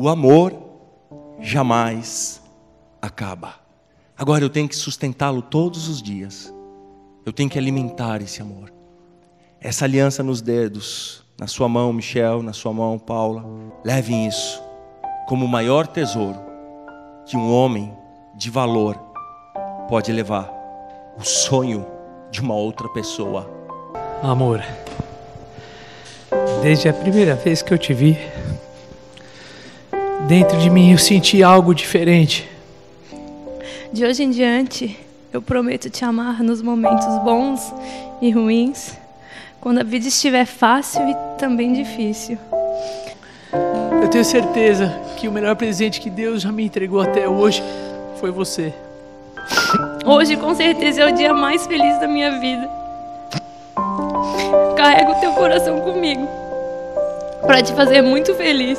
O amor jamais acaba. Agora eu tenho que sustentá-lo todos os dias. Eu tenho que alimentar esse amor. Essa aliança nos dedos, na sua mão, Michel, na sua mão, Paula. Levem isso como o maior tesouro que um homem de valor pode levar o sonho de uma outra pessoa. Amor, desde a primeira vez que eu te vi, dentro de mim eu senti algo diferente. De hoje em diante, eu prometo te amar nos momentos bons e ruins, quando a vida estiver fácil e também difícil. Eu tenho certeza que o melhor presente que Deus já me entregou até hoje foi você. Hoje, com certeza, é o dia mais feliz da minha vida. Carrega o teu coração comigo para te fazer muito feliz.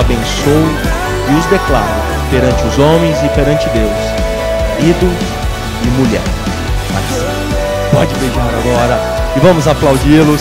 abençoo e os declaro perante os homens e perante Deus, marido e mulher. Mas pode beijar agora e vamos aplaudi-los.